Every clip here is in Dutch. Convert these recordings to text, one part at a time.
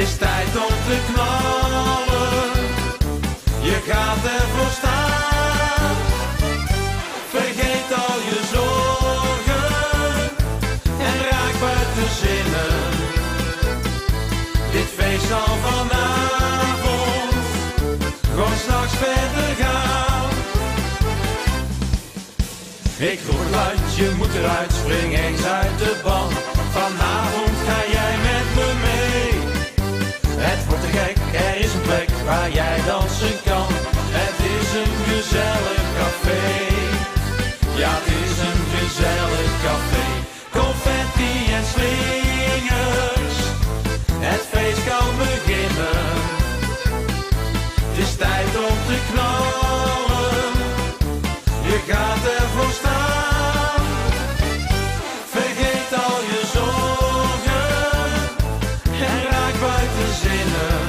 is tijd om te knallen. Je gaat ervoor staan. Vergeet al je zorgen en raak buiten zinnen. Dit feest zal vanavond gewoon s'nachts verder gaan. Ik hoor geluid, je moet eruit, spring eens uit de band. Dansen kan. Het is een gezellig café. Ja, het is een gezellig café. Confetti en slingers. Het feest kan beginnen. Het is tijd om te knallen. Je gaat ervoor staan. Vergeet al je zorgen en raak buiten zinnen.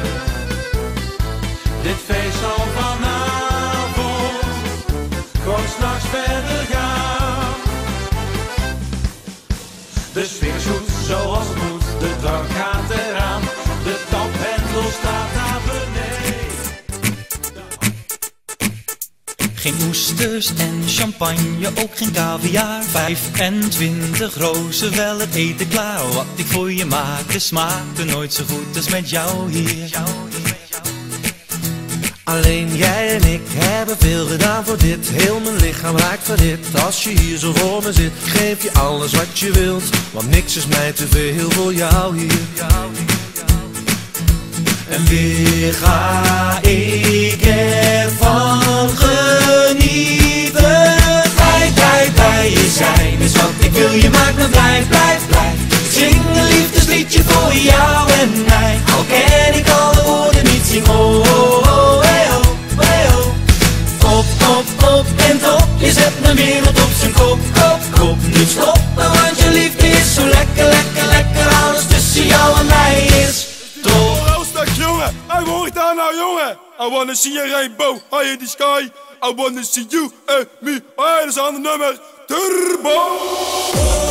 Dit feest zal vanavond gewoon s'nachts verder gaan. De sfeer is goed zoals het moet, de drank gaat eraan. De taphendel staat naar beneden. Geen oesters en champagne, ook geen caviar 25 rozen, wel het eten klaar Wat ik voor je maakte smaakte nooit zo goed als met jou hier Alleen jij en ik hebben veel gedaan voor dit. Heel mijn lichaam raakt verhit Als je hier zo voor me zit Geef je alles wat je wilt. Want niks is mij te veel voor jou hier. En weer ga ik Op, op, en top Je zet mijn wereld op zijn kop, kop, kop Nu stoppen want je liefde is zo lekker, lekker, lekker Alles tussen jou en mij is top Roostek, jongen. Wat hoort daar nou, jongen? I wanna see a rainbow high in the sky. I wanna see you and me. Dat is een ander nummer. Turbo.